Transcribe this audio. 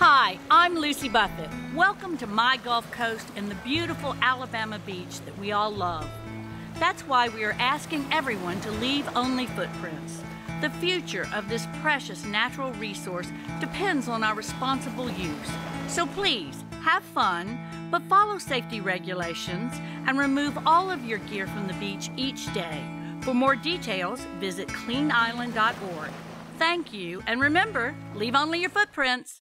Hi, I'm Lucy Buffett. Welcome to my Gulf Coast and the beautiful Alabama beach that we all love. That's why we are asking everyone to leave only footprints. The future of this precious natural resource depends on our responsible use. So please, have fun, but follow safety regulations and remove all of your gear from the beach each day. For more details, visit cleanisland.org. Thank you, and remember, leave only your footprints.